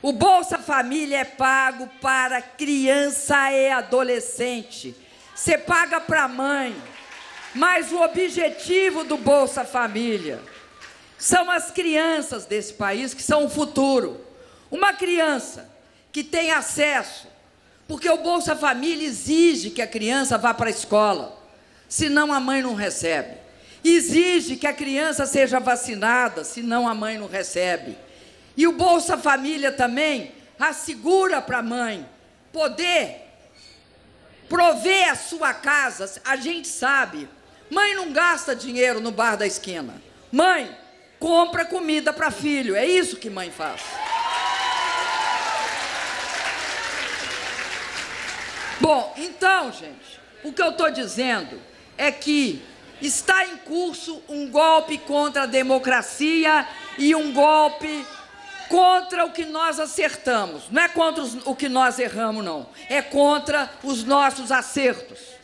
O Bolsa Família é pago para criança e adolescente. Você paga para mãe. Mas o objetivo do Bolsa Família são as crianças desse país que são o futuro. Uma criança que tem acesso, porque o Bolsa Família exige que a criança vá para a escola, senão a mãe não recebe. Exige que a criança seja vacinada, senão a mãe não recebe. E o Bolsa Família também assegura para a mãe poder prover a sua casa. A gente sabe, mãe não gasta dinheiro no bar da esquina. Mãe compra comida para filho. É isso que mãe faz. Bom, então, gente, o que eu estou dizendo é que está em curso um golpe contra a democracia e um golpe contra o que nós acertamos. Não é contra os, o que nós erramos, não. É contra os nossos acertos.